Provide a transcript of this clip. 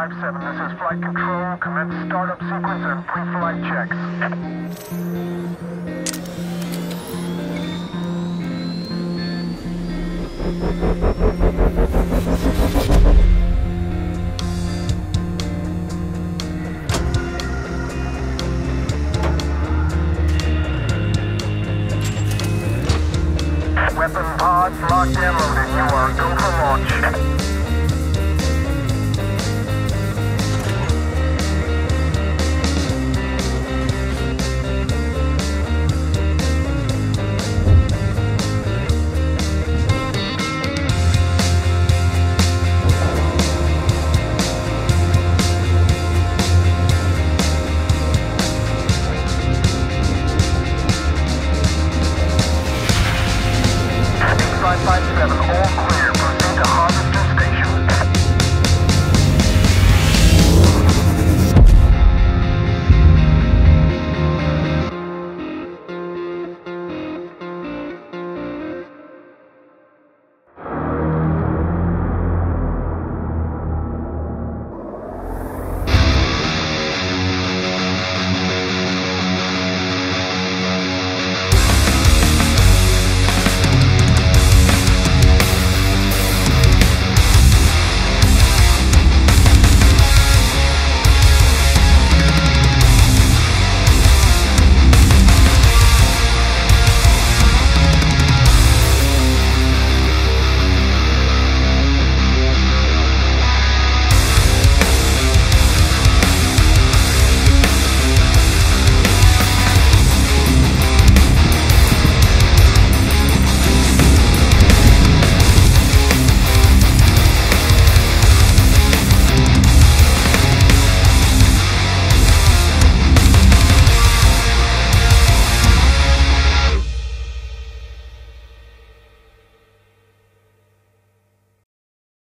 5-7, this is flight control. Commence startup sequence and pre-flight checks. Weapon pods locked and loaded. You are go for launch. 527, all